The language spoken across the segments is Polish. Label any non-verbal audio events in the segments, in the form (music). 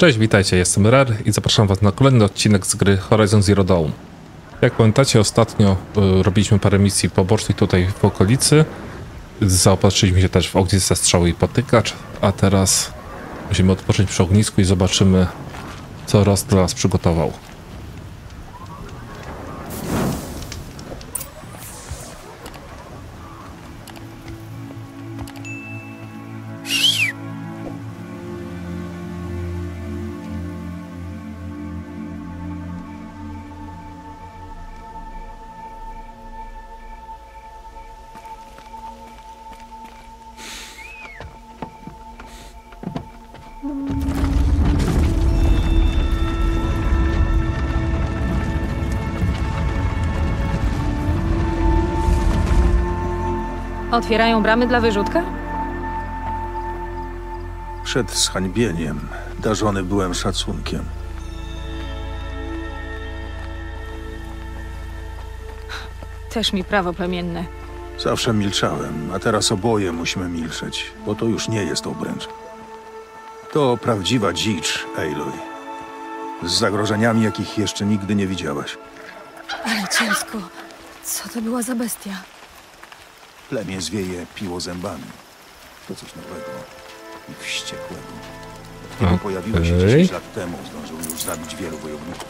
Cześć, witajcie, jestem Rar i zapraszam was na kolejny odcinek z gry Horizon Zero Dawn. Jak pamiętacie, ostatnio y, robiliśmy parę misji pobocznych tutaj w okolicy. Zaopatrzyliśmy się też w ognisko strzały i potykacz, a teraz musimy odpocząć przy ognisku i zobaczymy, co Rost dla nas przygotował. Otwierają bramy dla wyrzutka? Przed zhańbieniem darzony byłem szacunkiem. Też mi prawo plemienne. Zawsze milczałem, a teraz oboje musimy milczeć, bo to już nie jest obręcz. To prawdziwa dzicz, Aloy. Z zagrożeniami, jakich jeszcze nigdy nie widziałaś. Ale ciężko. Co to była za bestia? Plemię zwieje piło zębami. To coś nowego i wściekłego. Od Kiedy pojawiło się Okej. 10 lat temu, zdążył już zabić wielu wojowników.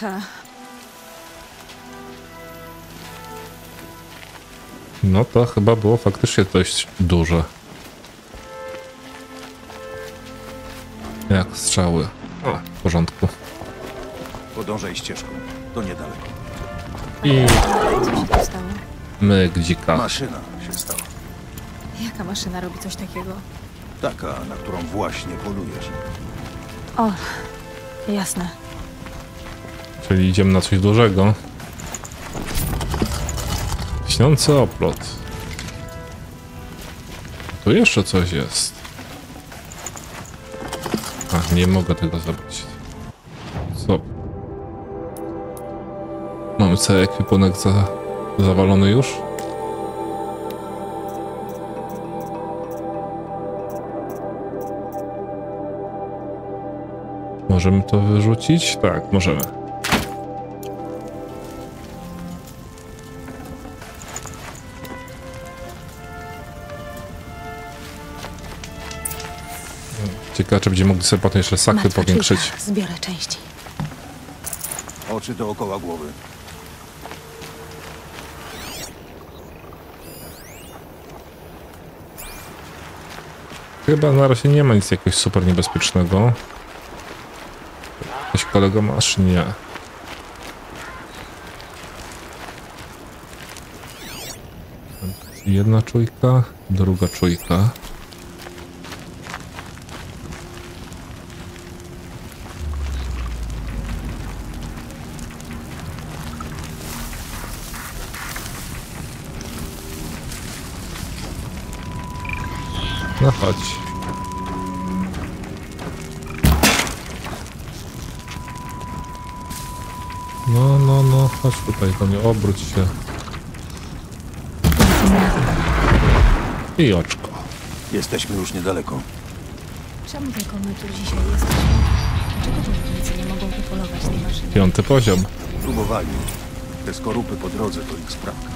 Ta. No to chyba było faktycznie dość duże. Jak strzały. O, w porządku. Podążaj ścieżką, to niedaleko. I Co się tu stało? Myk dzika. Maszyna się stała. Jaka maszyna robi coś takiego? Taka, na którą właśnie polujesz. O, jasne. Czyli idziemy na coś dużego. Śniący oplot. Tu jeszcze coś jest. A, nie mogę tego zrobić. Co? Mamy cały ekwipunek za, zawalony już? Możemy to wyrzucić? Tak, możemy. Ciekawe, czy będziemy mogli sobie potem jeszcze sakwy powiększyć. Zbiorę części. Oczy dookoła głowy. Chyba na razie nie ma nic jakiegoś super niebezpiecznego. Jakiś kolego masz? Nie. Jedna czujka, druga czujka. No chodź. No, no, no, chodź tutaj do mnie, obróć się. I oczko. Jesteśmy już niedaleko. Czemu tylko my tu dzisiaj jesteśmy? Dlaczego wojownicy nie mogą upolować tej maszyny? Piąty poziom. Próbowali. Te skorupy po drodze to ich sprawka.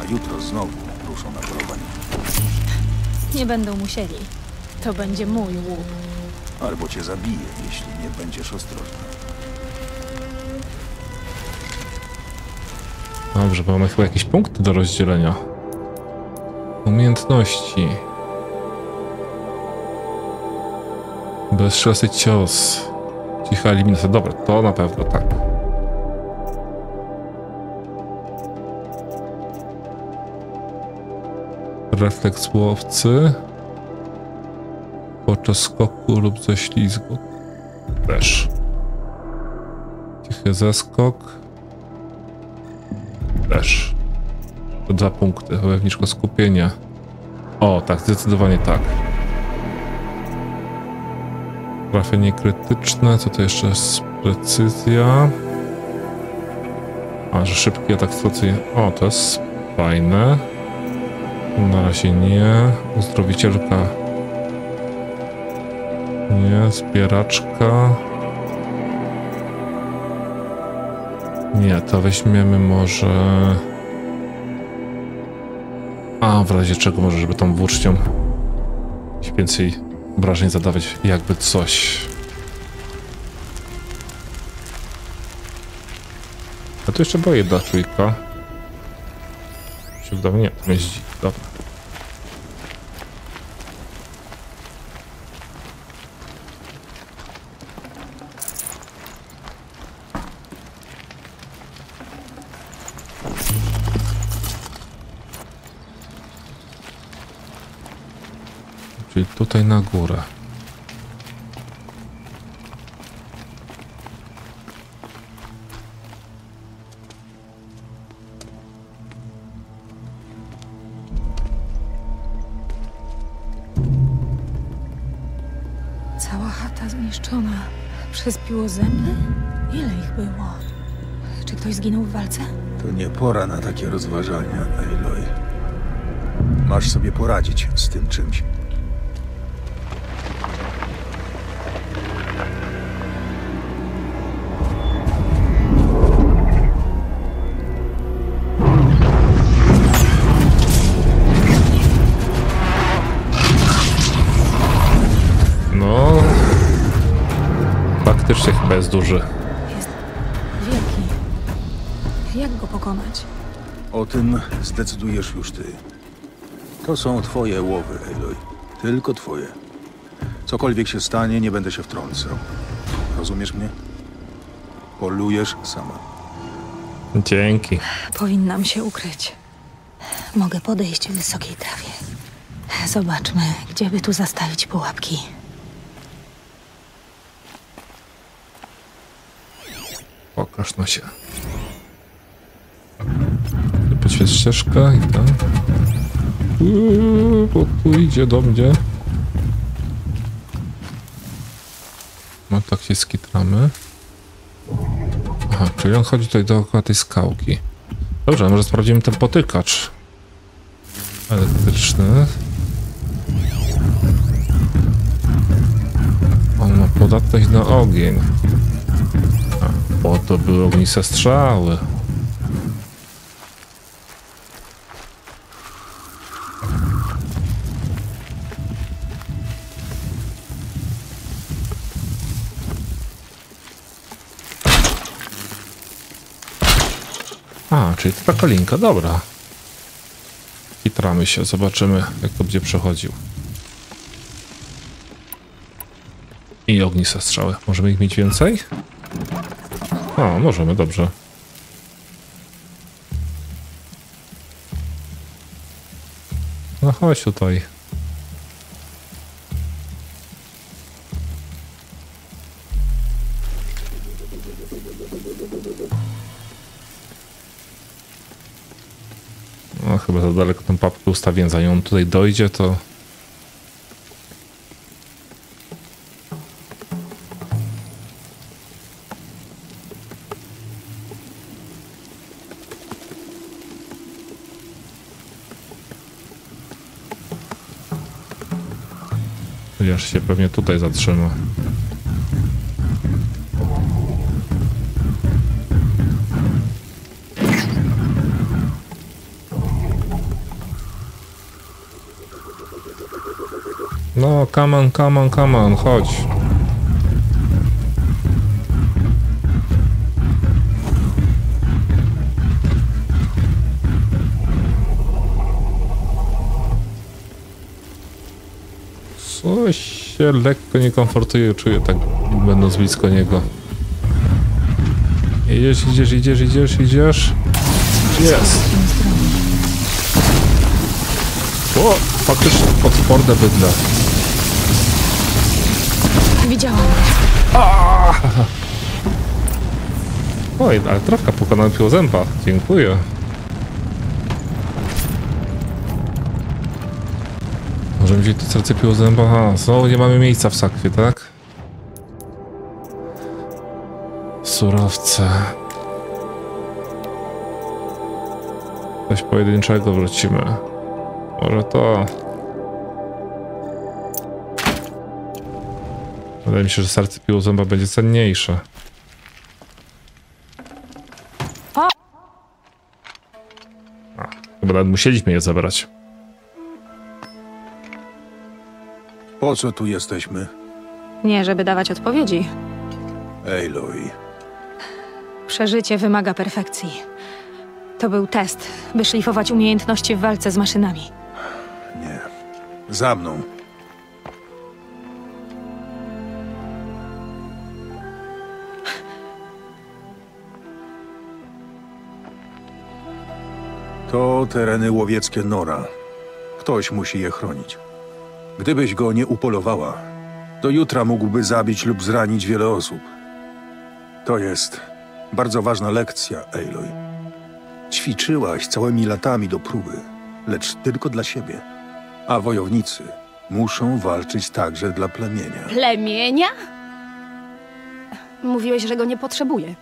A jutro znowu ruszą na polowanie. Nie będą musieli. To będzie mój łuk. Albo cię zabije, jeśli nie będziesz ostrożny. Dobrze, bo mamy chyba jakieś punkty do rozdzielenia. Umiejętności. Bezszczasny cios. Cicha eliminacja. Dobra, to na pewno tak. Refleks łowcy. Podczas skoku lub ze ślizgu. Też. Cichy zeskok. Też. To dwa punkty. Wojowniczko skupienia. O, tak, zdecydowanie tak. Trafienie krytyczne. Co to jeszcze jest? Precyzja. A, że szybki atak. O, to jest fajne. Na razie nie. Uzdrowicielka Nie, zbieraczka. Nie, to weźmiemy może... A, w razie czego może, żeby tą włócznią więcej obrażeń zadawać, jakby coś. A tu jeszcze była jedna trójka. Się wydaje, nie, to jeździ. Dobra. Czyli tutaj na górę. Przez piłozęby? Ile ich było? Czy ktoś zginął w walce? To nie pora na takie rozważania, Aloy. Masz sobie poradzić z tym czymś. Faktycznie chyba jest duży. Jest wielki. Jak go pokonać? O tym zdecydujesz już ty. To są twoje łowy, Aloy. Tylko twoje. Cokolwiek się stanie, nie będę się wtrącał. Rozumiesz mnie? Polujesz sama. Dzięki. Powinnam się ukryć. Mogę podejść w wysokiej trawie. Zobaczmy, gdzie by tu zastawić pułapki. Pokaż no się. Podświeć ścieżkę i tam. Uuu, bo tu idzie do mnie. No tak się skitramy. Aha, czyli on chodzi tutaj dookoła tej skałki. Dobrze, może sprawdzimy ten potykacz. Elektryczny. On ma podatność na ogień. Po to były ogniste strzały. A, czyli to taka linka, dobra. Kitramy się, zobaczymy jak to będzie przechodził. I ogniste strzały. Możemy ich mieć więcej? O, możemy, dobrze. No chodź tutaj. No chyba za daleko tą papkę ustawiłem, zanim on tutaj dojdzie, to... Chociaż się pewnie tutaj zatrzyma. No, come on, come on, come on, chodź. Się lekko niekomfortuje czuję, tak będąc blisko niego. Idziesz, idziesz, idziesz, idziesz, idziesz. Jest. O, faktycznie odporne bydle. Widziałam. Oj, ale trafka pokonana piłozęba. Dziękuję. Wziąć to serce piłozęba. Aha, znowu nie mamy miejsca w sakwie, tak? Surowce. Coś pojedynczego wrócimy. Może to. Wydaje mi się, że serce piłozęba będzie cenniejsze. Chyba nawet musieliśmy je zabrać. Po co tu jesteśmy? Nie, żeby dawać odpowiedzi. Aloy, Przeżycie wymaga perfekcji. To był test, by szlifować umiejętności w walce z maszynami. nie. Za mną. To tereny łowieckie Nora. Ktoś musi je chronić. Gdybyś go nie upolowała, do jutra mógłby zabić lub zranić wiele osób. To jest bardzo ważna lekcja, Aloy. Ćwiczyłaś całymi latami do próby, lecz tylko dla siebie. A wojownicy muszą walczyć także dla plemienia. Plemienia? Mówiłeś, że go nie potrzebuję.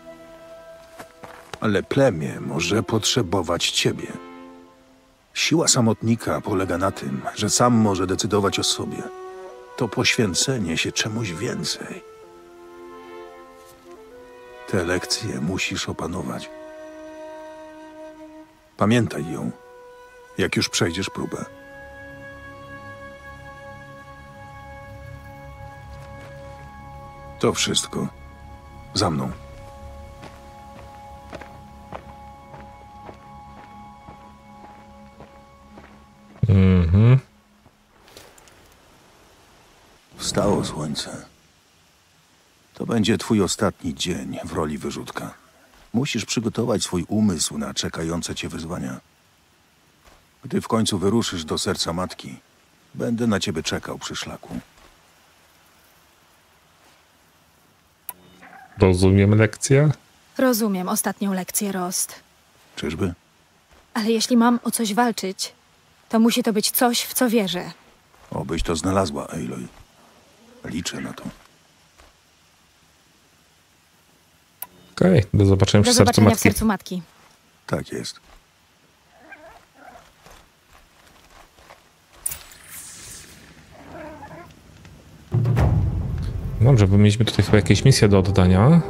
Ale plemię może potrzebować ciebie. Siła samotnika polega na tym, że sam może decydować o sobie. To poświęcenie się czemuś więcej. Te lekcje musisz opanować. Pamiętaj ją, jak już przejdziesz próbę. To wszystko. Za mną. Mhm. Wstało słońce. To będzie twój ostatni dzień w roli wyrzutka. Musisz przygotować swój umysł na czekające cię wyzwania. Gdy w końcu wyruszysz do serca matki, będę na ciebie czekał przy szlaku. Rozumiem lekcję? Rozumiem ostatnią lekcję, Rost. Czyżby? Ale jeśli mam o coś walczyć, to musi to być coś, w co wierzę. Obyś to znalazła, Aloy. Liczę na to. Okej, do zobaczenia Do w sercu zobaczenia w matki. sercu matki. Tak jest. Dobrze, bo mieliśmy tutaj chyba jakieś misje do oddania.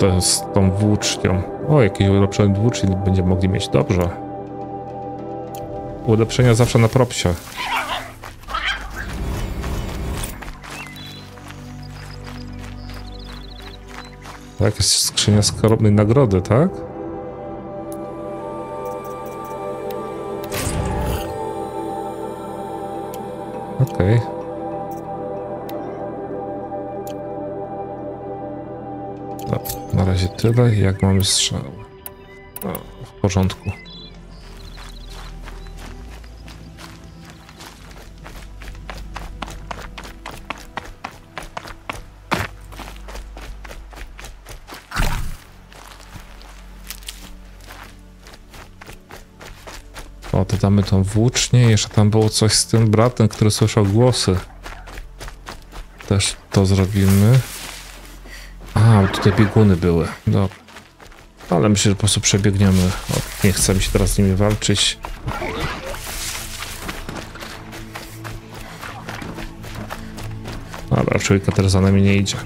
To z tą włócznią. O, jakiś ulepszony włócznik będziemy mogli mieć. Dobrze. Ulepszenia zawsze na propsie. Tak, jest skrzynia skarobnej nagrody, tak? Razie tyle. Jak mamy strzał? O, w porządku. O, to damy tą włócznię. Jeszcze tam było coś z tym bratem, który słyszał głosy. Też to zrobimy. Tutaj bieguny były. Dobra. Ale myślę, że po prostu przebiegniemy. O, nie chce mi się teraz z nimi walczyć. Dobra, człowieka teraz za nami nie idzie.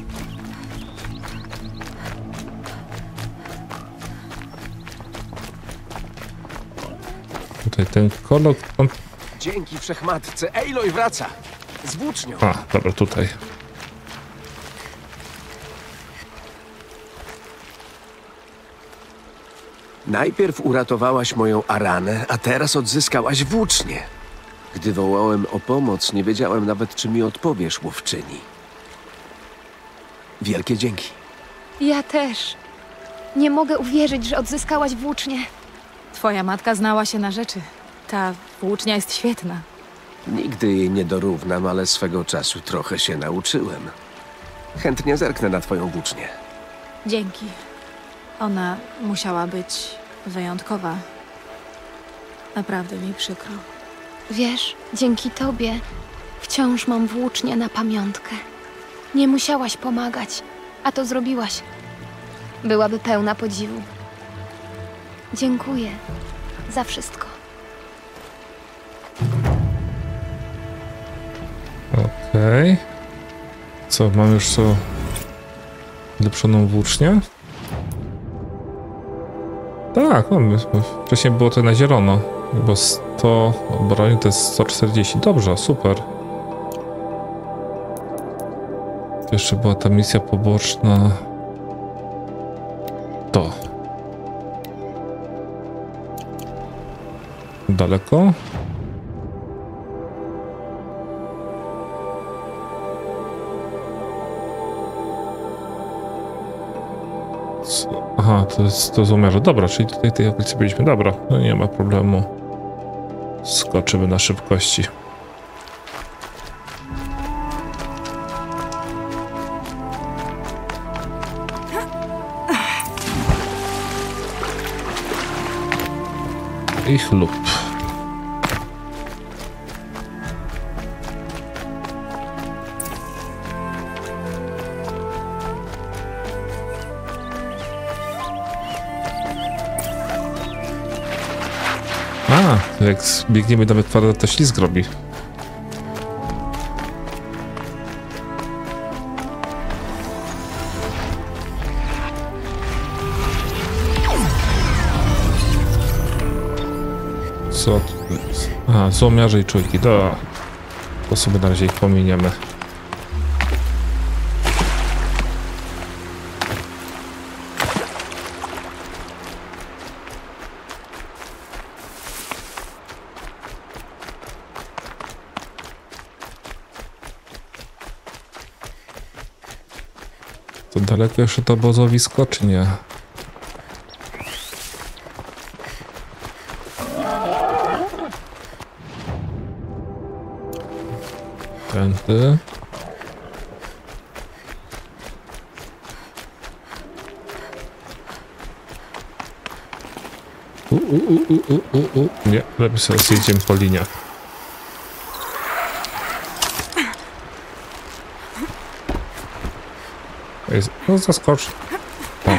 Tutaj ten kolok, on... Dzięki wszechmatce, Aloy wraca! Z włócznią! A, dobra, tutaj. Najpierw uratowałaś moją Aranę, a teraz odzyskałaś włócznię. Gdy wołałem o pomoc, nie wiedziałem nawet, czy mi odpowiesz, łowczyni. Wielkie dzięki. Ja też. Nie mogę uwierzyć, że odzyskałaś włócznię. Twoja matka znała się na rzeczy. Ta włócznia jest świetna. Nigdy jej nie dorównam, ale swego czasu trochę się nauczyłem. Chętnie zerknę na twoją włócznię. Dzięki. Ona musiała być wyjątkowa. Naprawdę mi przykro. Wiesz, dzięki tobie wciąż mam włócznię na pamiątkę. Nie musiałaś pomagać, a to zrobiłaś. Byłaby pełna podziwu. Dziękuję za wszystko. Okej. Co, mam już co... Ulepszoną włócznię? Tak, mamy. Wcześniej było to na zielono. Bo 100 broni to jest 140. Dobrze, super. Jeszcze była ta misja poboczna. To. Daleko? Aha, to jest to złomiarze. Dobra, czyli tutaj tej okolicy byliśmy. Dobra, no nie ma problemu. Skoczymy na szybkości. I chlub. Jak biegniemy nawet kwadrat, to ślizg robi. Co tu jest? A, złomiarze i czujki, da. To sobie na razie ich pominiemy. Daleko jeszcze to obozowisko, czy nie? Tędy. U, u, u, u, u, u. Nie, lepiej sobie zjedziemy po liniach. Jest, no zaskocz. O.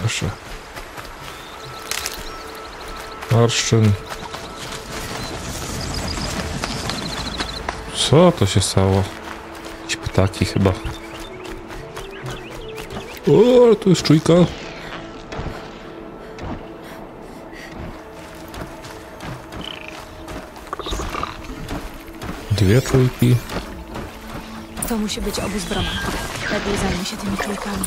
Proszę. Marszczyn. Co to się stało? Jakieś ptaki chyba. O, tu jest czujka. Dwie czujki. To musi być obóz Broma. Lepiej zajmę się tymi czujkami.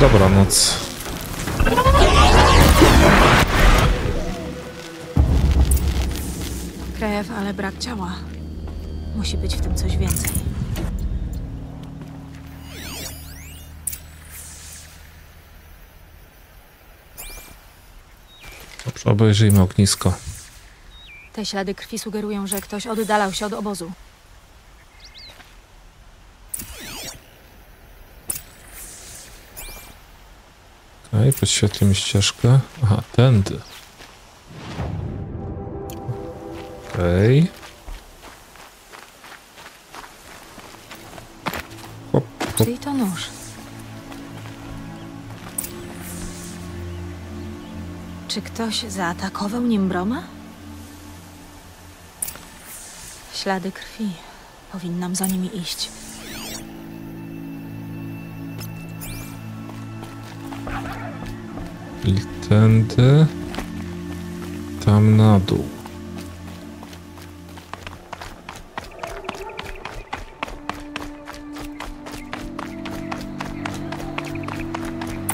Dobranoc. Krew, ale brak ciała. Musi być w tym coś więcej. Obejrzyjmy ognisko. Te ślady krwi sugerują, że ktoś oddalał się od obozu. Okej, podświetlimy ścieżkę. Aha, tędy. Okej. Hop. Czyli to nóż. Czy ktoś zaatakował nim Broma? Ślady krwi. Powinnam za nimi iść. I tędy. Tam na dół.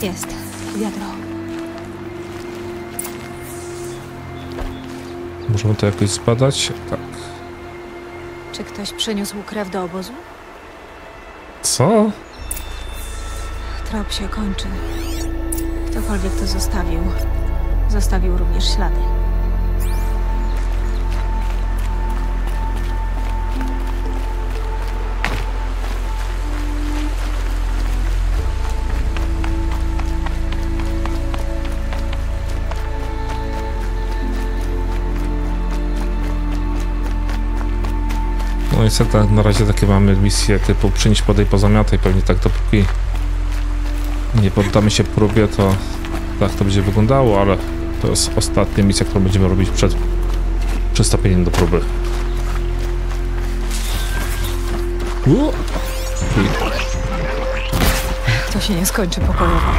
Jest. Możemy to jakoś zbadać? Tak. Czy ktoś przyniósł krew do obozu? Co? Trop się kończy. Ktokolwiek to zostawił, zostawił również ślady. No niestety na razie takie mamy misje typu przynieść podej pozamiataj, pewnie tak dopóki nie poddamy się próbie, to tak to będzie wyglądało, ale to jest ostatnia misja, którą będziemy robić przed przystąpieniem do próby. U! I To się nie skończy pokojowo.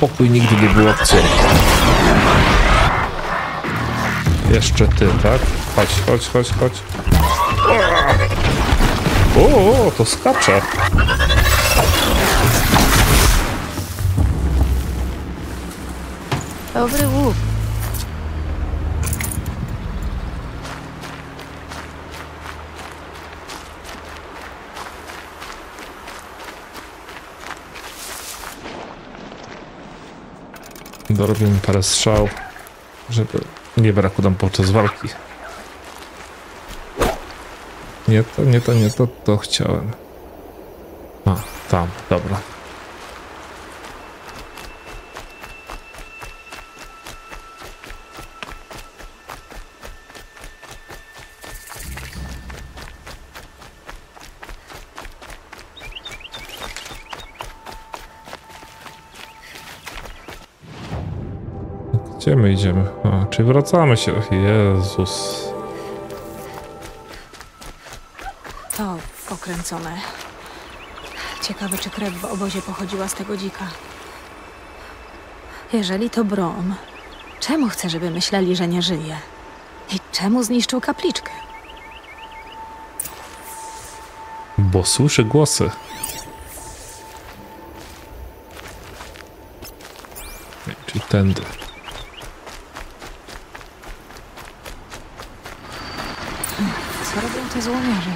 Pokój nigdy nie był opcją. Jeszcze ty, tak? Chodź, chodź, chodź, chodź. O, to skacze. Dobry łuk. Dorobimy parę strzał, żeby nie brakło nam podczas walki. Nie to, nie to, nie to, to chciałem. A, tam, dobra. Gdzie my idziemy? A, czyli wracamy się. Jezus. To pokręcone. Ciekawe, czy krew w obozie pochodziła z tego dzika. Jeżeli to Brom, czemu chce, żeby myśleli, że nie żyje? I czemu zniszczył kapliczkę? Bo słyszę głosy. Nie, Czyli tędy. Co robią te złomiarze?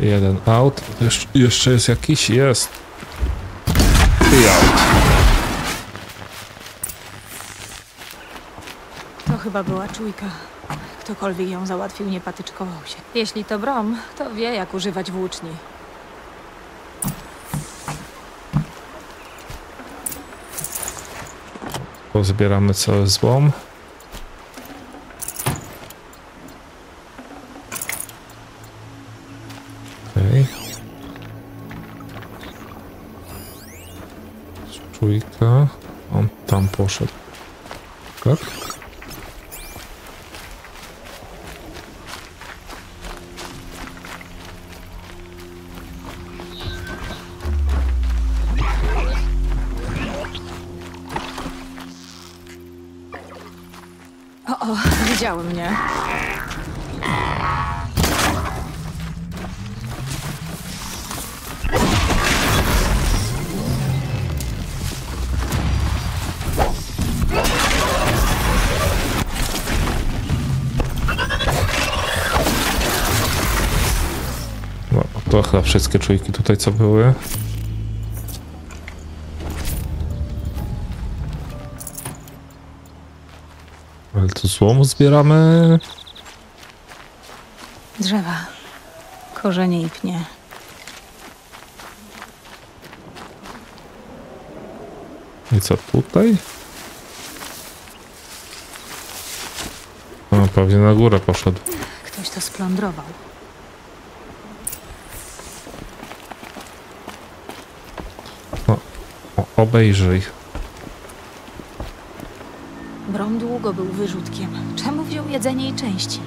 Jeden out. Jesz jeszcze jest jakiś? Jest. I out. To chyba była czujka. Ktokolwiek ją załatwił, nie patyczkował się. Jeśli to Brom, to wie, jak używać włóczni. Pozbieramy cały złom. Okej. Czujka. On tam poszedł. Wszystkie czujki tutaj co były. Ale to złomu zbieramy. Drzewa, korzenie i pnie. I co tutaj? No, pewnie na górę poszedł. Ktoś to splądrował. Obejrzyj. Brom długo był wyrzutkiem. Czemu wziął jedzenie i części?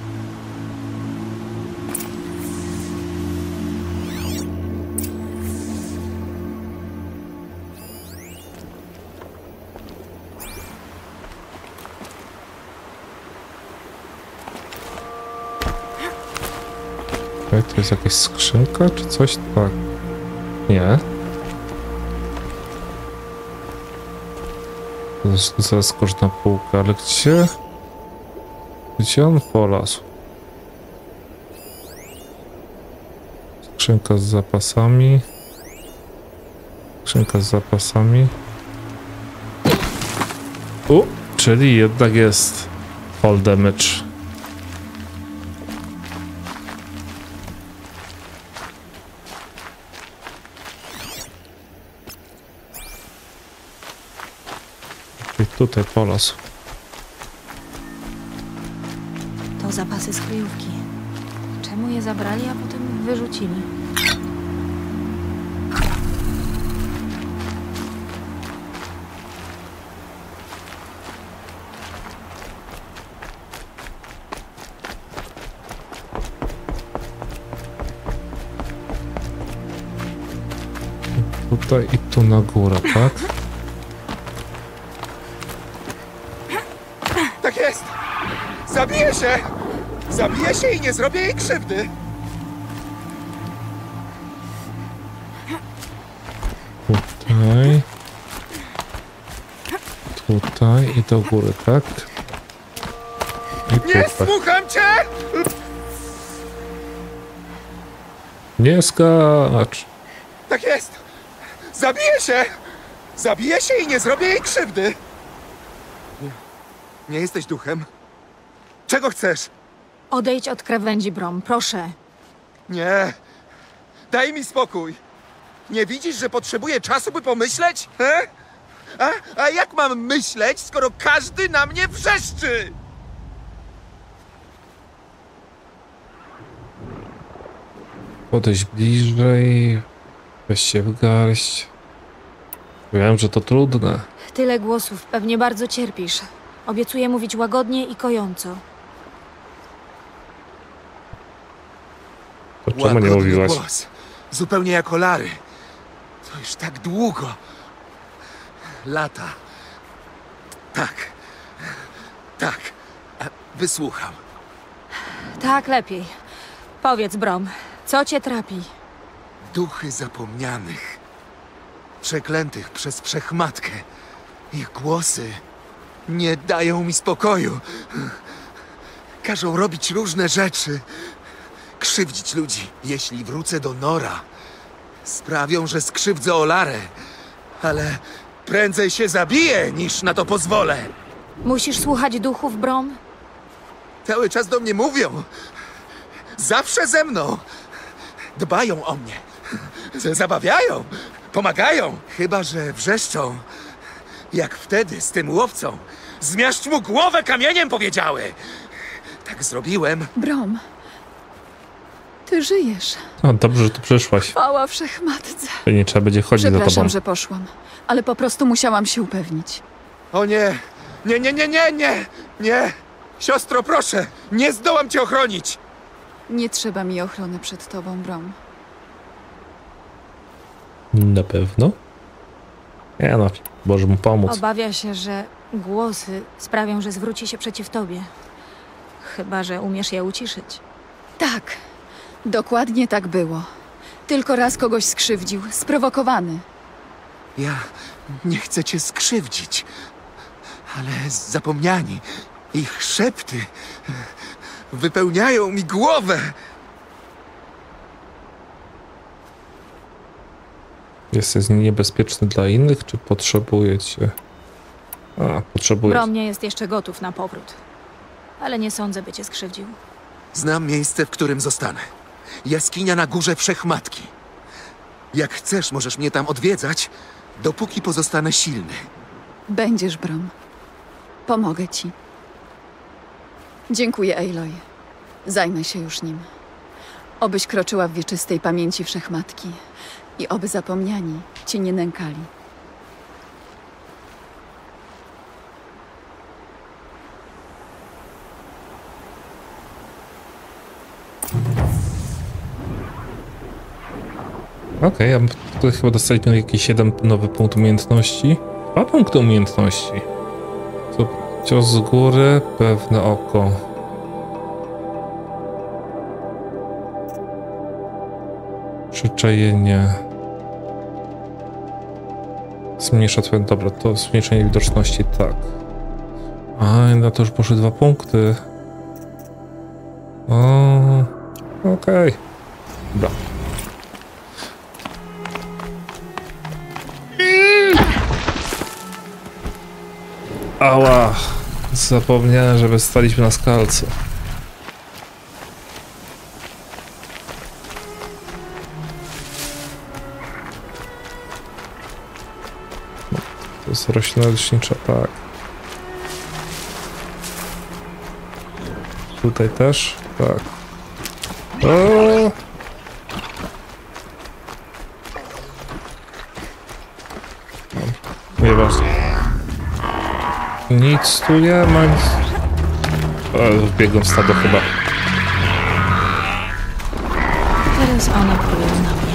To jest jakaś skrzynka czy coś? Tak. Nie. Z- Zeskocz na półkę, ale gdzie? Gdzie on polazł? Skrzynka z zapasami. Skrzynka z zapasami. U, czyli jednak jest fall damage. Tutaj. To zapasy z kryjówki. Czemu je zabrali, a potem wyrzucili? Tutaj i tu na górę? Tak Zabiję się! Zabiję się i nie zrobię jej krzywdy! Tutaj. Tutaj i do góry, tak? I Nie tutaj. słucham cię! Nie skacz! Tak jest! Zabiję się! Zabiję się i nie zrobię jej krzywdy! Nie, nie jesteś duchem? Czego chcesz? Odejdź od krawędzi, Brom, proszę. Nie! Daj mi spokój! Nie widzisz, że potrzebuję czasu, by pomyśleć? He? A, a jak mam myśleć, skoro każdy na mnie wrzeszczy? Podejść bliżej. Weź się w garść. Wiem, że to trudne. Tyle głosów, pewnie bardzo cierpisz. Obiecuję mówić łagodnie i kojąco. To czemu nie Łagodny mówiłaś? głos. Zupełnie jak Olary. To już tak długo. Lata. Tak. Tak. E, Wysłucham. Tak, lepiej. Powiedz, Brom, co cię trapi? Duchy zapomnianych. Przeklętych przez wszechmatkę. Ich głosy nie dają mi spokoju. Każą robić różne rzeczy. Krzywdzić ludzi. Jeśli wrócę do Nora, sprawią, że skrzywdzę Olarę. Ale prędzej się zabiję, niż na to pozwolę. Musisz słuchać duchów, Brom? Cały czas do mnie mówią. Zawsze ze mną. Dbają o mnie. Zabawiają. Pomagają. Chyba, że wrzeszczą. Jak wtedy z tym łowcą. Zmiażdż mu głowę kamieniem powiedziały. Tak zrobiłem. Brom, ty żyjesz. A, dobrze, że tu przyszłaś. Chwała wszechmatce. To nie trzeba będzie chodzić za tobą. Przepraszam, że poszłam, ale po prostu musiałam się upewnić. O nie. Nie, nie, nie, nie, nie. Nie. Siostro, proszę. Nie zdołam cię ochronić. Nie trzeba mi ochrony przed tobą, Brom. Na pewno. Nie no, Boże mu pomóc. Obawia się, że głosy sprawią, że zwróci się przeciw tobie. Chyba, że umiesz je uciszyć. Tak, dokładnie tak było. Tylko raz kogoś skrzywdził, sprowokowany. Ja nie chcę cię skrzywdzić, ale zapomniani, ich szepty wypełniają mi głowę. Jesteś niebezpieczny dla innych, czy potrzebujecie? A, potrzebuję. Brom nie jest jeszcze gotów na powrót. Ale nie sądzę, by cię skrzywdził. Znam miejsce, w którym zostanę. Jaskinia na górze Wszechmatki. Jak chcesz, możesz mnie tam odwiedzać, dopóki pozostanę silny. Będziesz, Brom. Pomogę ci. Dziękuję, Aloy. Zajmę się już nim. Obyś kroczyła w wieczystej pamięci wszechmatki i oby zapomniani cię nie nękali. Okej, a tutaj chyba dostaliśmy jakieś 7 nowy punkt umiejętności. Dwa punkty umiejętności. Co, cios z góry, pewne oko. Przyczajenie. Zmniejsza twoje... Dobra, to zmniejszenie widoczności, tak. A, na to już poszły dwa punkty. O, okej. Dobra. Ała! Zapomniałem, żeby staliśmy na skalce. To jest roślina leśnicza, tak. Tutaj też? Tak. Nic tu nie ma. Wbiegłem w stado chyba. Teraz one polują na mnie.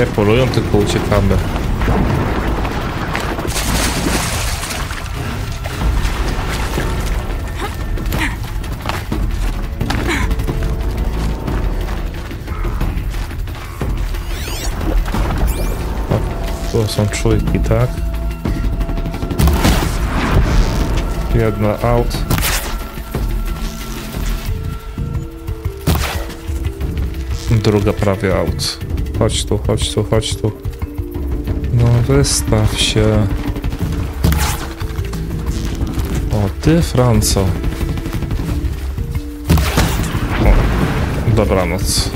Nie polują, tylko uciekamy. O, tu są czujki, tak? Jedna out. Druga prawie out. Chodź tu, chodź tu, chodź tu. No wystaw się. O, ty Franco. O, dobranoc.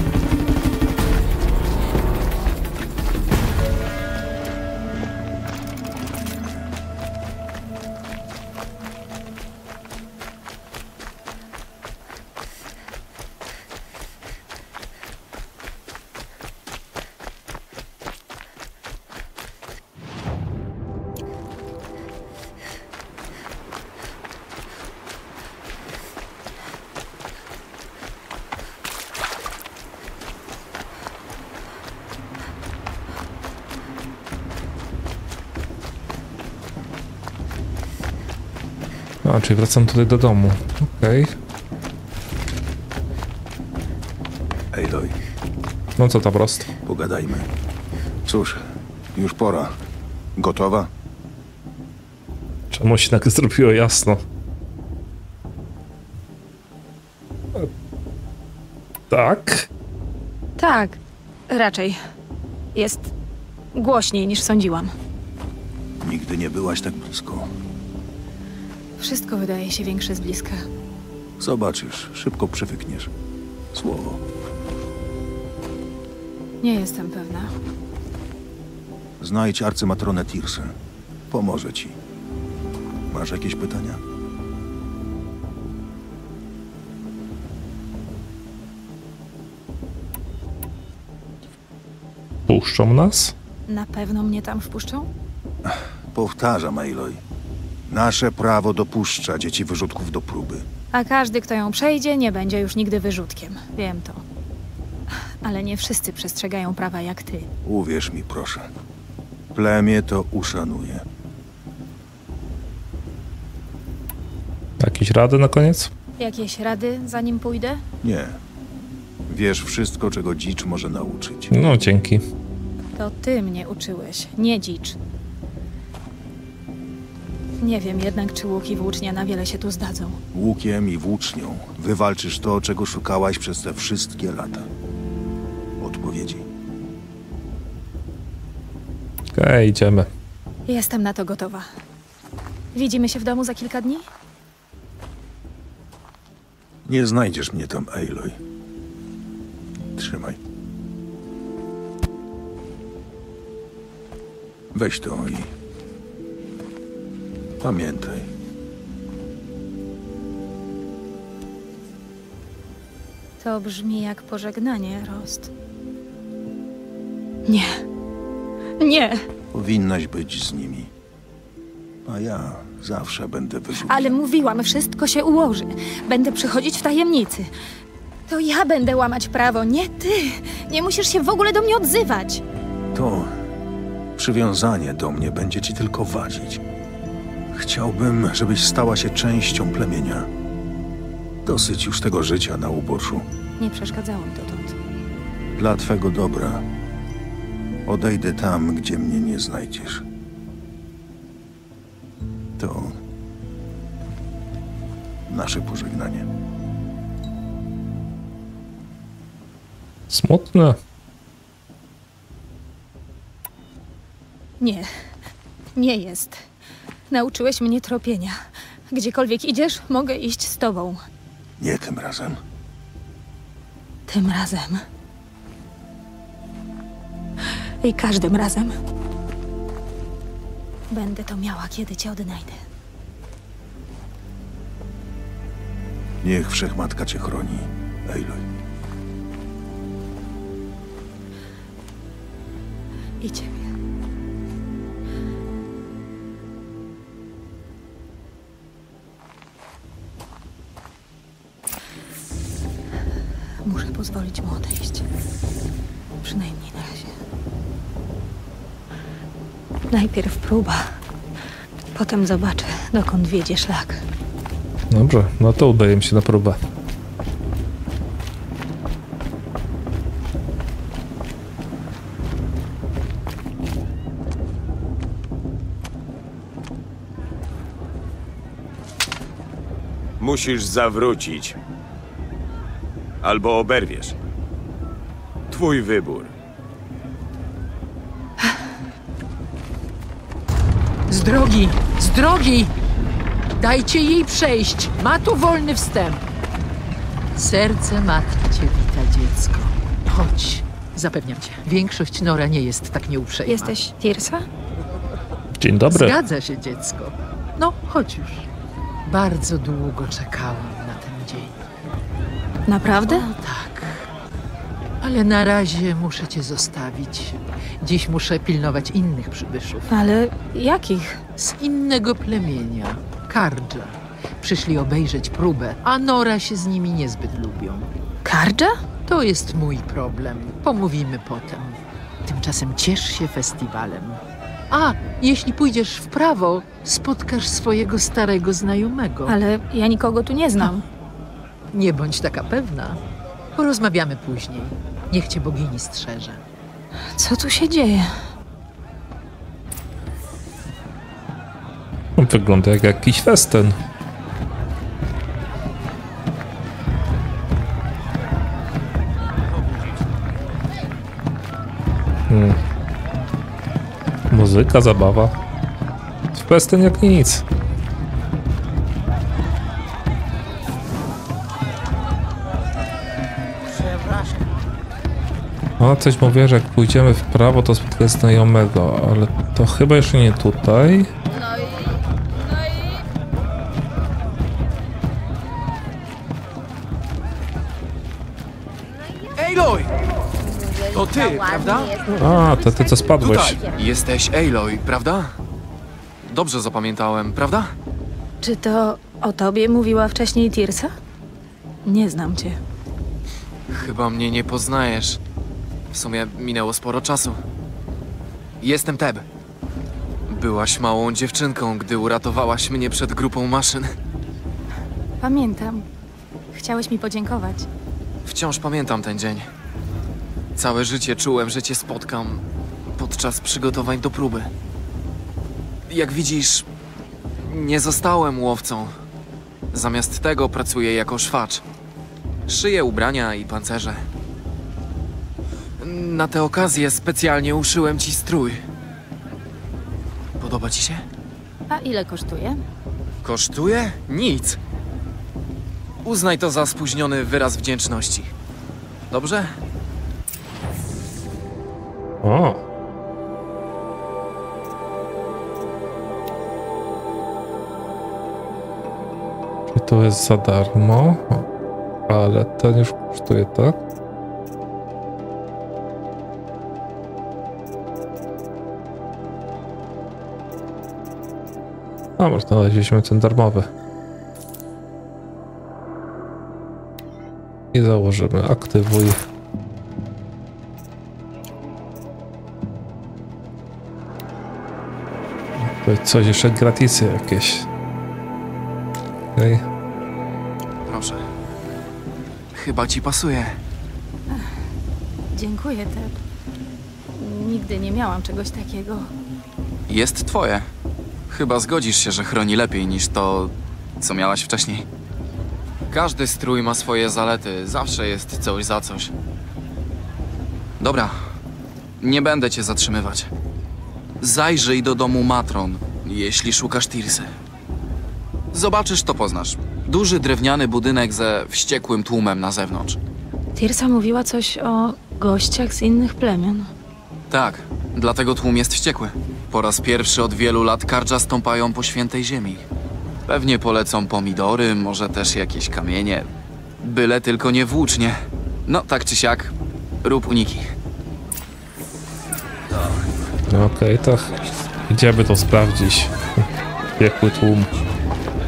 Czyli wracam tutaj do domu. Okej. Aloy, No co tam, Rost? pogadajmy. Cóż, już pora. Gotowa? Czemu się nagle zrobiło jasno? E, Tak? Tak, raczej. Jest głośniej niż sądziłam. Nigdy nie byłaś tak blisko. Wszystko wydaje się większe z bliska. Zobaczysz, szybko przywykniesz. Słowo. Nie jestem pewna. Znajdź arcymatronę Tirsę. Pomoże ci. Masz jakieś pytania? Puszczą nas? Na pewno mnie tam wpuszczą? Powtarzam, Aloy. Nasze prawo dopuszcza dzieci wyrzutków do próby. A każdy, kto ją przejdzie, nie będzie już nigdy wyrzutkiem. Wiem to. Ale nie wszyscy przestrzegają prawa jak ty. Uwierz mi, proszę. Plemię to uszanuje. Jakieś rady na koniec? Jakieś rady, zanim pójdę? Nie. Wiesz wszystko, czego dzicz może nauczyć. No, dzięki. To ty mnie uczyłeś, nie dzicz. Nie wiem jednak, czy łuk i włócznia na wiele się tu zdadzą. Łukiem i włócznią wywalczysz to, czego szukałaś przez te wszystkie lata. Odpowiedzi. Okej, idziemy. Jestem na to gotowa. Widzimy się w domu za kilka dni? Nie znajdziesz mnie tam, Aloy. Trzymaj. Weź to i... Pamiętaj. To brzmi jak pożegnanie, Rost. Nie. Nie, Powinnaś być z nimi. A ja zawsze będę wyrzucał. ale mówiłam, wszystko się ułoży. Będę przychodzić w tajemnicy. To ja będę łamać prawo, nie ty. Nie musisz się w ogóle do mnie odzywać. To przywiązanie do mnie będzie ci tylko wadzić. Chciałbym, żebyś stała się częścią plemienia. Dosyć już tego życia na uboczu. Nie przeszkadzałam dotąd. Dla twego dobra odejdę tam, gdzie mnie nie znajdziesz. To nasze pożegnanie. Smutne. Nie, nie jest. Nauczyłeś mnie tropienia. Gdziekolwiek idziesz, mogę iść z tobą. Nie tym razem. Tym razem. I każdym razem. Będę to miała, kiedy cię odnajdę. Niech Wszechmatka cię chroni, Aloy. I ciebie. Muszę pozwolić mu odejść. Przynajmniej na razie. Najpierw próba. Potem zobaczę, dokąd wiedzie szlak. Dobrze, no to udajemy się na próbę. Musisz zawrócić. Albo oberwiesz. Twój wybór. Z drogi! Z drogi! Dajcie jej przejść! Ma tu wolny wstęp. Serce matki cię wita, dziecko. Chodź. Zapewniam cię, większość Nora nie jest tak nieuprzejma. Jesteś Tirsa? Dzień dobry. Zgadza się, dziecko. No, chodź już. Bardzo długo czekałam. Naprawdę? O tak. Ale na razie muszę cię zostawić. Dziś muszę pilnować innych przybyszów. Ale jakich? Z innego plemienia. Kardża. Przyszli obejrzeć próbę, a Nora się z nimi niezbyt lubią. Kardża? To jest mój problem. Pomówimy potem. Tymczasem ciesz się festiwalem. A, jeśli pójdziesz w prawo, spotkasz swojego starego znajomego. Ale ja nikogo tu nie znam. Nie bądź taka pewna. Porozmawiamy później. Niech cię bogini strzeże. Co tu się dzieje? Wygląda jak jakiś festyn. Hmm. Muzyka, zabawa. Festyn jak nic. O, coś mówię, że jak pójdziemy w prawo, to spotkamy znajomego, ale to chyba jeszcze nie tutaj. Aloy! To ty, prawda? A, to ty co spadłeś. Tutaj. Jesteś Aloy, prawda? Dobrze zapamiętałem, prawda? Czy to o tobie mówiła wcześniej Tirsa? Nie znam cię. Chyba mnie nie poznajesz. W sumie minęło sporo czasu. Jestem Teb. Byłaś małą dziewczynką, gdy uratowałaś mnie przed grupą maszyn. Pamiętam. Chciałeś mi podziękować. Wciąż pamiętam ten dzień. Całe życie czułem, że cię spotkam podczas przygotowań do próby. Jak widzisz, nie zostałem łowcą. Zamiast tego pracuję jako szwacz. Szyję ubrania i pancerze. Na tę okazję specjalnie uszyłem ci strój. Podoba ci się? A ile kosztuje? Kosztuje? Nic. Uznaj to za spóźniony wyraz wdzięczności. Dobrze? O. Czy to jest za darmo? Ale ten już kosztuje, tak? Dobra, znaleźliśmy ten darmowy. I założymy aktywuj. To coś jeszcze gratisy jakieś. Okej. Proszę. Chyba ci pasuje. Dziękuję, Ted. Nigdy nie miałam czegoś takiego. Jest twoje. Chyba zgodzisz się, że chroni lepiej niż to, co miałaś wcześniej. Każdy strój ma swoje zalety, zawsze jest coś za coś. Dobra, nie będę cię zatrzymywać. Zajrzyj do domu Matron, jeśli szukasz Tirsy. Zobaczysz, to poznasz. Duży drewniany budynek ze wściekłym tłumem na zewnątrz. Tirsa mówiła coś o gościach z innych plemion. Tak, dlatego tłum jest wściekły. Po raz pierwszy od wielu lat kardża stąpają po świętej ziemi. Pewnie polecą pomidory, może też jakieś kamienie. Byle tylko nie włócznie. No, tak czy siak, rób uniki. No Okej, to idziemy to sprawdzić. Piekły tłum.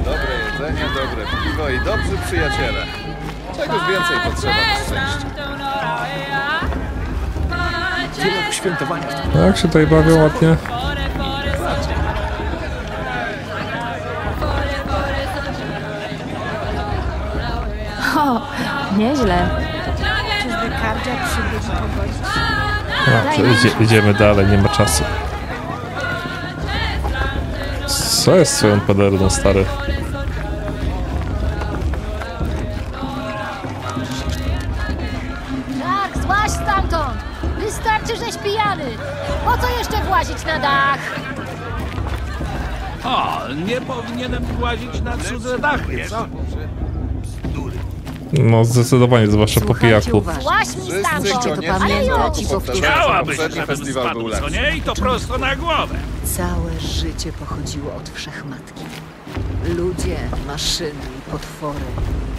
Dobre jedzenie, dobre piwo i dobrzy przyjaciele. Czegoś więcej potrzeba na szczęście. Tyle świętowania. Jak się tutaj bawią ładnie. Nieźle. A, to idzie, idziemy dalej, nie ma czasu. Co jest swoją peleryną, stary? Tak, złaź stamtąd! Wystarczy, żeś pijany! Po co jeszcze włazić na dach? O, nie powinienem włazić na cudze dachy, co? No zdecydowanie, zwłaszcza po pijaku. Wszyscy koniecznie Ale festiwal był spadł, co nie? I to prosto na głowę. Całe życie pochodziło od wszechmatki. Ludzie, maszyny i potwory.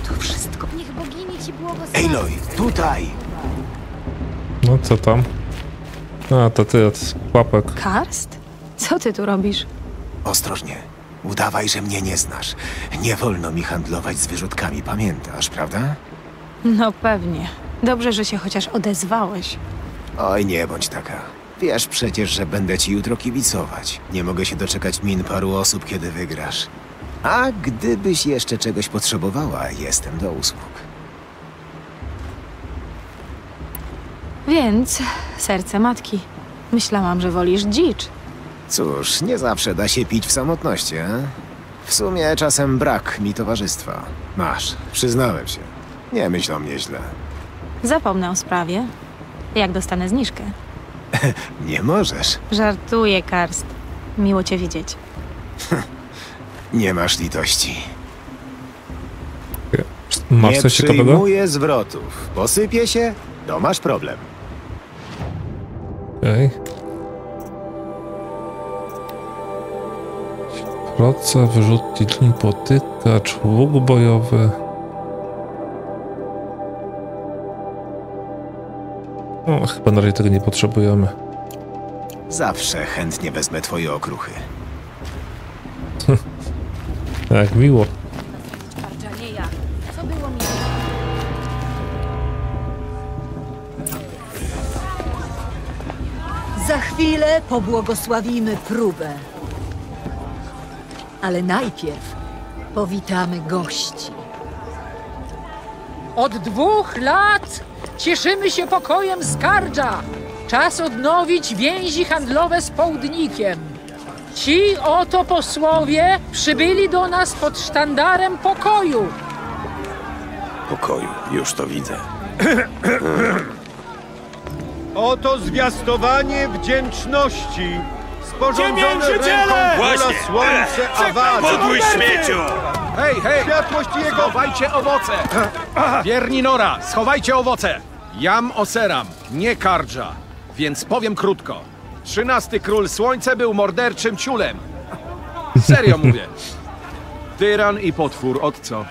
To wszystko. Niech bogini ci błogosławi. Aloy, tutaj! No co tam? A, to ty od łapek. Karst? Co ty tu robisz? Ostrożnie. Udawaj, że mnie nie znasz. Nie wolno mi handlować z wyrzutkami, pamiętasz, prawda? No pewnie. Dobrze, że się chociaż odezwałeś. Oj, nie bądź taka. Wiesz przecież, że będę ci jutro kibicować. Nie mogę się doczekać min paru osób, kiedy wygrasz. A gdybyś jeszcze czegoś potrzebowała, jestem do usług. Więc serce matki. Myślałam, że wolisz dzicz. Cóż, nie zawsze da się pić w samotności, a? W sumie czasem brak mi towarzystwa. Masz, przyznałem się. Nie myśl o mnie źle. Zapomnę o sprawie. Jak dostanę zniżkę? (laughs) Nie możesz. Żartuję, Karst. Miło cię widzieć. (laughs) Nie masz litości. Masz nie coś ciekawego? przyjmuję zwrotów. Posypie się, to masz problem. Okej. Proca, wyrzutnik, potykacz, łuk bojowy. O, chyba na razie tego nie potrzebujemy. Zawsze chętnie wezmę twoje okruchy. (laughs) Jak miło. Co było mi? Za chwilę pobłogosławimy próbę. Ale najpierw powitamy gości. Od dwóch lat cieszymy się pokojem Skardża. Czas odnowić więzi handlowe z Południkiem. Ci oto posłowie przybyli do nas pod sztandarem pokoju. Pokoju, już to widzę. Oto zwiastowanie wdzięczności sporządzone ręką króla słońce śmieciu! Hej, hej! Światłość jego! Schowajcie owoce! Wierni Nora, schowajcie owoce! Jam oseram, nie kardża, więc powiem krótko. Trzynasty król słońce był morderczym ciulem. Serio mówię. Tyran i potwór, od co?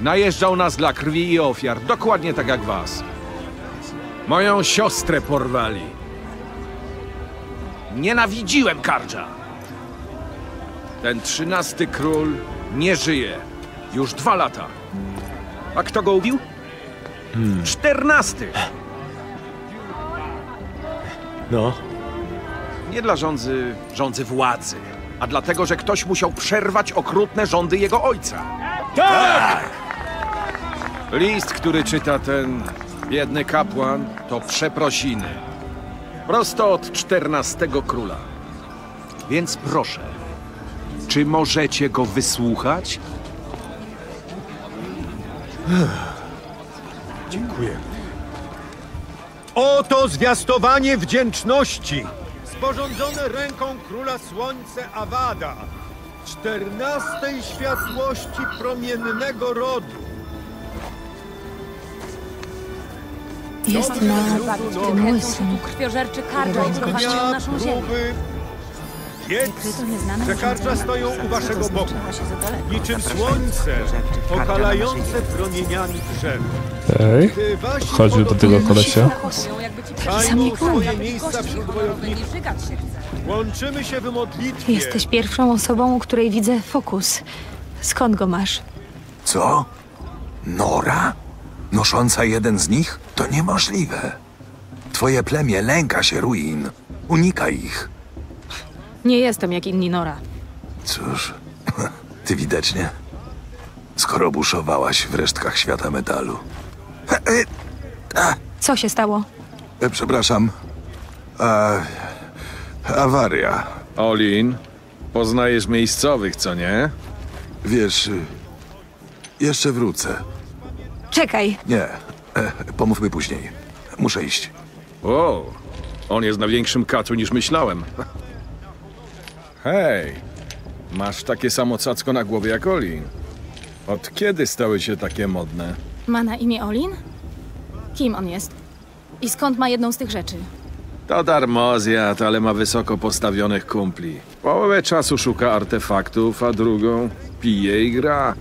Najeżdżał nas dla krwi i ofiar, dokładnie tak jak was. Moją siostrę porwali. Nienawidziłem Kardża. Ten trzynasty król nie żyje. Już dwa lata. A kto go ubił? Czternasty. No, Nie dla rządzy, rządzy władzy, a dlatego, że ktoś musiał przerwać okrutne rządy jego ojca. Tak! List, który czyta ten biedny kapłan, to przeprosiny. Prosto od czternastego króla. Więc proszę, czy możecie go wysłuchać? dziękuję. Oto zwiastowanie wdzięczności, sporządzone ręką króla słońce Awada, czternastej światłości promiennego rodu. Jest na tym łysym. Krwiożerczy kardża i prowadził Dnia naszą ziemię. Wiedz, że karcza stoją u waszego boku, niczym słońce, okalające promieniami drzew. Wasi Chodził do tego kolesia. zajmą swoje miejsca wśród wojowników. Łączymy się w modlitwie. Jesteś pierwszą osobą, u której widzę fokus. Skąd go masz? Co? Nora? Nosząca jeden z nich? To niemożliwe. Twoje plemię lęka się ruin. Unika ich. Nie jestem jak inni Nora. Cóż, (laughs) ty widocznie. Skoro buszowałaś w resztkach świata metalu. Co się stało? E, Przepraszam. E, awaria. Olin, poznajesz miejscowych, co nie? Wiesz, jeszcze wrócę. Czekaj, Nie, e, pomówmy później. Muszę iść. O, on jest na większym kacu niż myślałem. Hej, masz takie samo cacko na głowie jak Olin. Od kiedy stały się takie modne? ma na imię Olin? Kim on jest? I skąd ma jedną z tych rzeczy? To darmozjad, ale ma wysoko postawionych kumpli. Połowę czasu szuka artefaktów, a drugą pije i gra.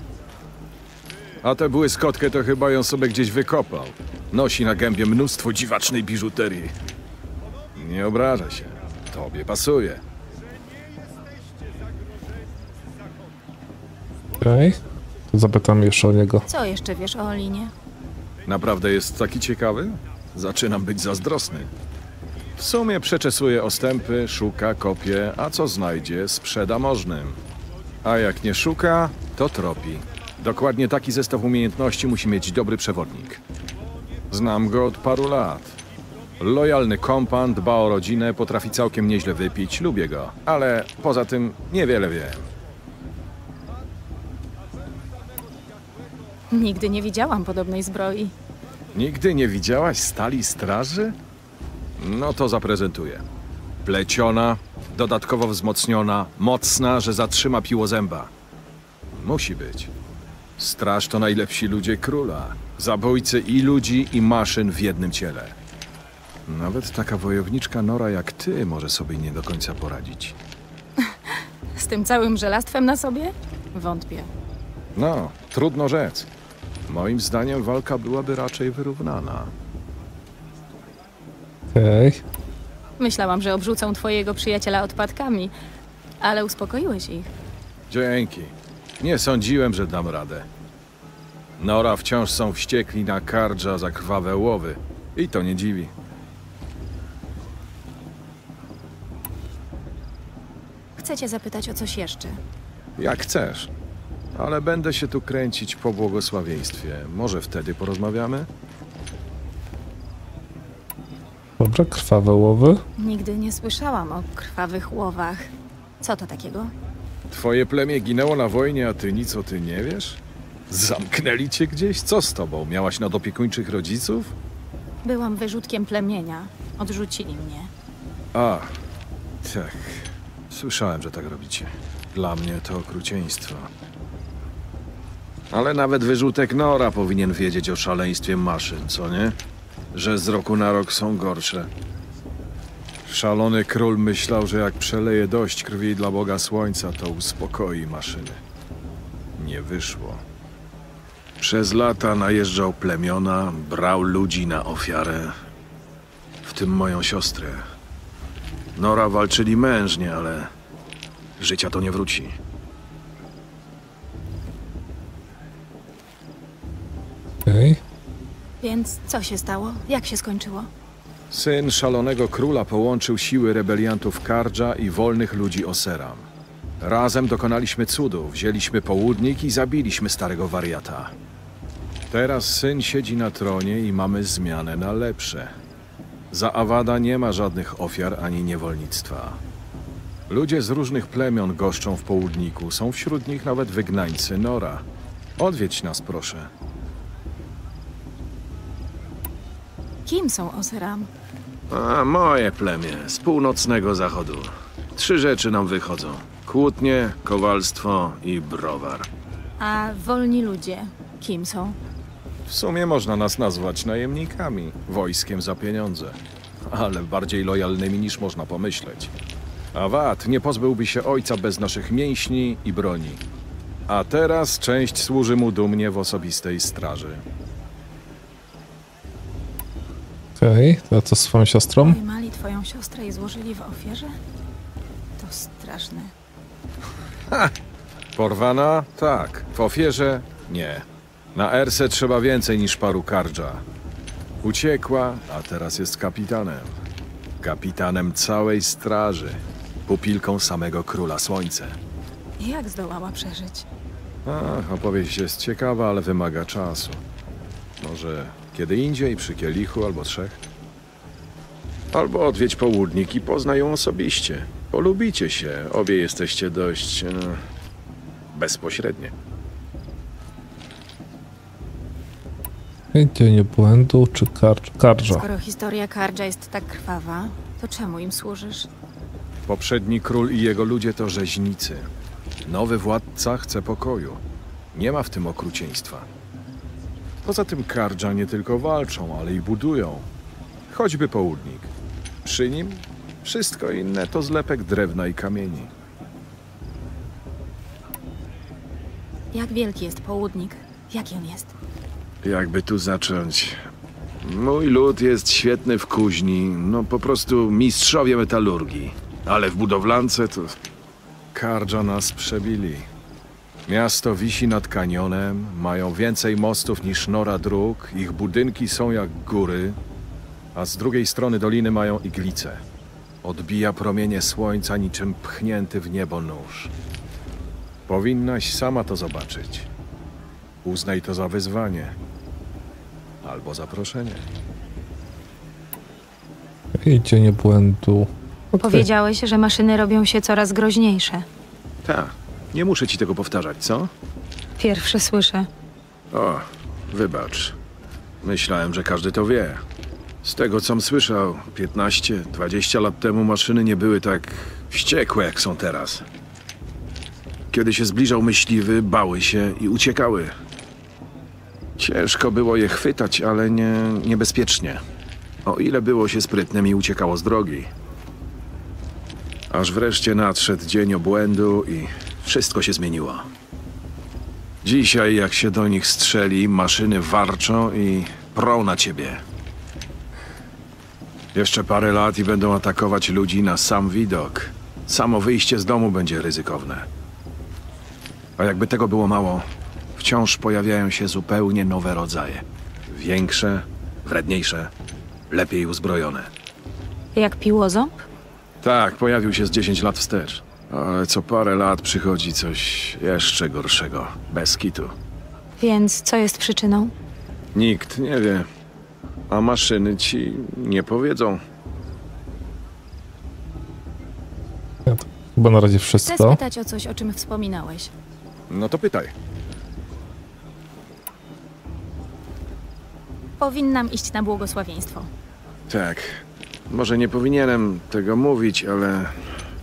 A tę błyskotkę to chyba ją sobie gdzieś wykopał. Nosi na gębie mnóstwo dziwacznej biżuterii. Nie obraża się. Tobie pasuje. Okej. To zapytam jeszcze o niego. Co jeszcze wiesz o Olinie? Naprawdę jest taki ciekawy? Zaczynam być zazdrosny. W sumie przeczesuje ostępy, szuka, kopie, a co znajdzie, sprzeda możnym. A jak nie szuka, to tropi. Dokładnie taki zestaw umiejętności musi mieć dobry przewodnik. Znam go od paru lat. Lojalny kompan, dba o rodzinę, potrafi całkiem nieźle wypić, lubię go. Ale poza tym niewiele wiem. Nigdy nie widziałam podobnej zbroi. Nigdy nie widziałaś stali straży? No to zaprezentuję. Pleciona, dodatkowo wzmocniona, mocna, że zatrzyma piłozęba. Musi być. Straż to najlepsi ludzie króla. Zabójcy i ludzi, i maszyn w jednym ciele. Nawet taka wojowniczka Nora jak ty może sobie nie do końca poradzić. (laughs) Z tym całym żelastwem na sobie? Wątpię. No, trudno rzec. Moim zdaniem walka byłaby raczej wyrównana. Okej. Myślałam, że obrzucą twojego przyjaciela odpadkami, ale uspokoiłeś ich. Dzięki. Nie sądziłem, że dam radę. Nora wciąż są wściekli na Kardża za krwawe łowy. I to nie dziwi. Chcę cię zapytać o coś jeszcze. Jak chcesz. Ale będę się tu kręcić po błogosławieństwie. Może wtedy porozmawiamy? Dobrze, krwawe łowy. Nigdy nie słyszałam o krwawych łowach. Co to takiego? Twoje plemię ginęło na wojnie, a ty nic o tym nie wiesz? Zamknęli cię gdzieś? Co z tobą? Miałaś nadopiekuńczych rodziców? Byłam wyrzutkiem plemienia. Odrzucili mnie. A, tak. Słyszałem, że tak robicie. Dla mnie to okrucieństwo. Ale nawet wyrzutek Nora powinien wiedzieć o szaleństwie maszyn, co nie? Że z roku na rok są gorsze. Szalony król myślał, że jak przeleje dość krwi dla Boga Słońca, to uspokoi maszyny. Nie wyszło. Przez lata najeżdżał plemiona, brał ludzi na ofiarę, w tym moją siostrę. Nora walczyli mężnie, ale życia to nie wróci. Okej. Więc co się stało? Jak się skończyło? Syn szalonego króla połączył siły rebeliantów Kardża i wolnych ludzi Oseram. Razem dokonaliśmy cudu, wzięliśmy południk i zabiliśmy starego wariata. Teraz syn siedzi na tronie i mamy zmianę na lepsze. Za Awada nie ma żadnych ofiar ani niewolnictwa. Ludzie z różnych plemion goszczą w południku, są wśród nich nawet wygnańcy Nora. Odwiedź nas, proszę. Kim są Oseram? A moje plemię z północnego zachodu. Trzy rzeczy nam wychodzą: kłótnie, kowalstwo i browar. A wolni ludzie? Kim są? W sumie można nas nazwać najemnikami, wojskiem za pieniądze, ale bardziej lojalnymi niż można pomyśleć. Awad nie pozbyłby się ojca bez naszych mięśni i broni. A teraz część służy mu dumnie w osobistej straży. Okej, to co z swoją siostrą? Pojmali twoją siostrę i złożyli w ofierze? To straszne. Porwana? Tak. W ofierze? Nie. Na Erse trzeba więcej niż paru kardża. Uciekła, a teraz jest kapitanem. Kapitanem całej straży. Pupilką samego króla słońce. Jak zdołała przeżyć? Ach, opowieść jest ciekawa, ale wymaga czasu. Może kiedy indziej, przy kielichu albo trzech? Albo odwiedź południk i poznaj ją osobiście. Polubicie się, obie jesteście dość... E, bezpośrednie. Dzień błędu czy kar karża? Skoro historia Kardża jest tak krwawa, to czemu im służysz? Poprzedni król i jego ludzie to rzeźnicy. Nowy władca chce pokoju. Nie ma w tym okrucieństwa. Poza tym Kardża nie tylko walczą, ale i budują. Choćby południk. Przy nim wszystko inne to zlepek drewna i kamieni. Jak wielki jest południk? Jaki on jest? Jakby tu zacząć? Mój lud jest świetny w kuźni, no po prostu mistrzowie metalurgii. Ale w budowlance to... Kardża nas przebili. Miasto wisi nad kanionem, mają więcej mostów niż nora dróg, ich budynki są jak góry, a z drugiej strony doliny mają iglice. Odbija promienie słońca niczym pchnięty w niebo nóż. Powinnaś sama to zobaczyć. Uznaj to za wyzwanie. Albo zaproszenie. I dzień błędu. Powiedziałeś, że maszyny robią się coraz groźniejsze. Tak, nie muszę ci tego powtarzać, co? Pierwsze słyszę. O, wybacz. Myślałem, że każdy to wie. Z tego, com słyszał, 15-20 lat temu maszyny nie były tak wściekłe, jak są teraz. Kiedy się zbliżał myśliwy, bały się i uciekały. Ciężko było je chwytać, ale nie niebezpiecznie. O ile było się sprytnym i uciekało z drogi. Aż wreszcie nadszedł dzień obłędu i wszystko się zmieniło. Dzisiaj, jak się do nich strzeli, maszyny warczą i prą na ciebie. Jeszcze parę lat i będą atakować ludzi na sam widok. Samo wyjście z domu będzie ryzykowne. A jakby tego było mało, wciąż pojawiają się zupełnie nowe rodzaje. Większe, wredniejsze, lepiej uzbrojone. Jak piłoząb? Tak, pojawił się z 10 lat wstecz. Ale co parę lat przychodzi coś jeszcze gorszego. Bez kitu. Więc co jest przyczyną? Nikt nie wie. A maszyny ci nie powiedzą. Chyba na razie Chcę wszystko. spytać o coś, o czym wspominałeś. No to pytaj. Powinnam iść na błogosławieństwo. Tak. Może nie powinienem tego mówić, ale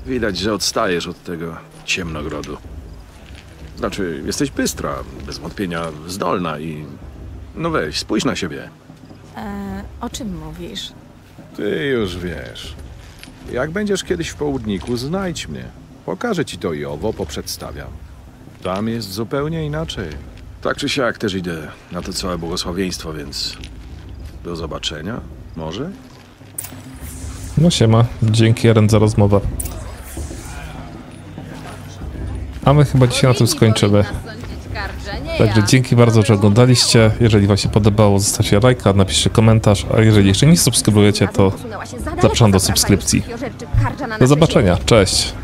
widać, że odstajesz od tego ciemnogrodu. Znaczy, jesteś bystra, bez wątpienia zdolna i... No weź, spójrz na siebie. E, o czym mówisz? Ty już wiesz. Jak będziesz kiedyś w południku, znajdź mnie. Pokażę ci to i owo, poprzedstawiam. Tam jest zupełnie inaczej. Tak czy siak też idę na to całe błogosławieństwo, więc do zobaczenia, może? No siema, dzięki Eren za rozmowę. A my chyba dzisiaj na tym skończymy. Także dzięki bardzo, że oglądaliście. Jeżeli wam się podobało, zostawcie lajka, napiszcie komentarz, a jeżeli jeszcze nie subskrybujecie, to zapraszam do subskrypcji. Do zobaczenia, cześć!